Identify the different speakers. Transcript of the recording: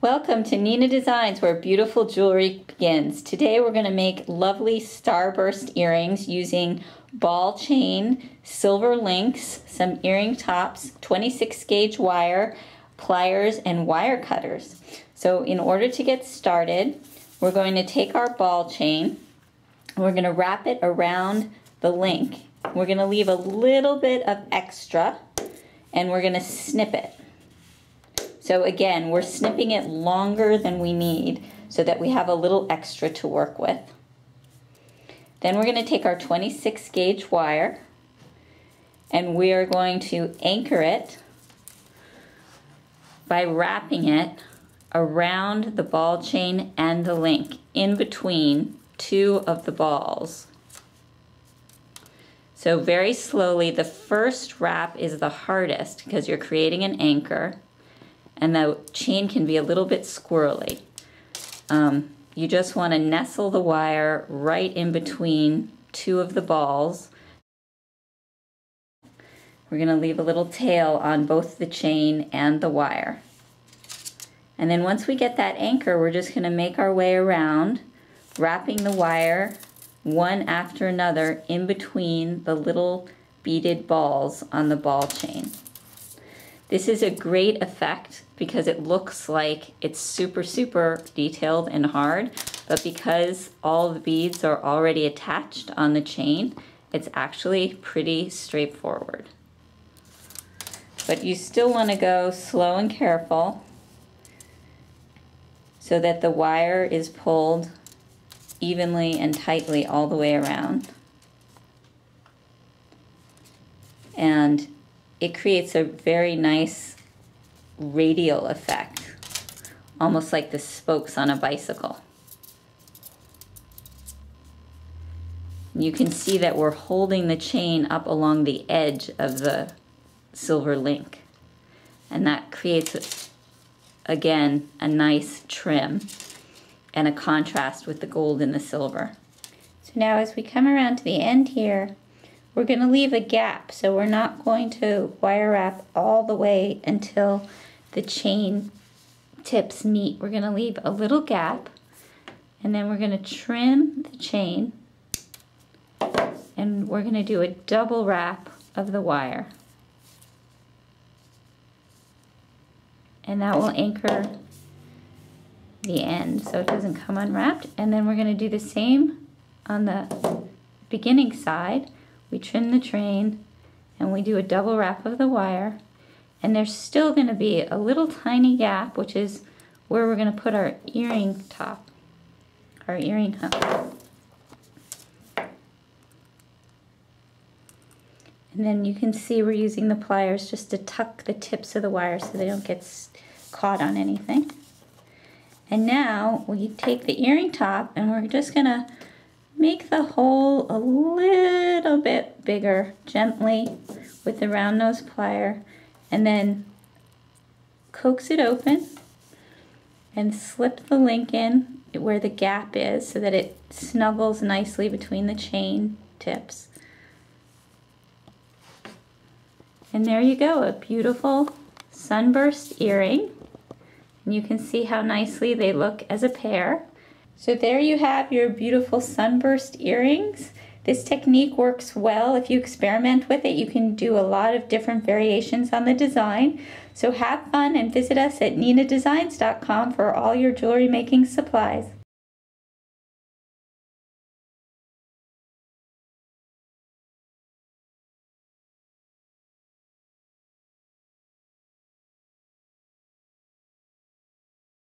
Speaker 1: Welcome to Nina Designs where beautiful jewelry begins. Today we're going to make lovely starburst earrings using ball chain, silver links, some earring tops, 26 gauge wire, pliers, and wire cutters. So in order to get started, we're going to take our ball chain, we're going to wrap it around the link. We're going to leave a little bit of extra and we're going to snip it. So again, we're snipping it longer than we need so that we have a little extra to work with. Then we're going to take our 26 gauge wire and we are going to anchor it by wrapping it around the ball chain and the link in between two of the balls. So very slowly, the first wrap is the hardest because you're creating an anchor and the chain can be a little bit squirrely. Um, you just want to nestle the wire right in between two of the balls. We're going to leave a little tail on both the chain and the wire. And then once we get that anchor, we're just going to make our way around, wrapping the wire one after another in between the little beaded balls on the ball chain. This is a great effect because it looks like it's super, super detailed and hard, but because all the beads are already attached on the chain, it's actually pretty straightforward. But you still want to go slow and careful so that the wire is pulled evenly and tightly all the way around. And it creates a very nice radial effect, almost like the spokes on a bicycle. You can see that we're holding the chain up along the edge of the silver link. And that creates, again, a nice trim and a contrast with the gold and the silver. So now as we come around to the end here, we're going to leave a gap, so we're not going to wire wrap all the way until the chain tips meet. We're going to leave a little gap, and then we're going to trim the chain, and we're going to do a double wrap of the wire. And that will anchor the end so it doesn't come unwrapped. And then we're going to do the same on the beginning side we trim the train and we do a double wrap of the wire. And there's still going to be a little tiny gap which is where we're going to put our earring top our earring hump and then you can see we're using the pliers just to tuck the tips of the wire so they don't get caught on anything. And now we take the earring top and we're just going to Make the hole a little bit bigger gently with the round nose plier and then coax it open and slip the link in where the gap is so that it snuggles nicely between the chain tips. And there you go, a beautiful sunburst earring. And you can see how nicely they look as a pair. So there you have your beautiful sunburst earrings. This technique works well. If you experiment with it, you can do a lot of different variations on the design. So have fun and visit us at ninadesigns.com for all your jewelry making supplies.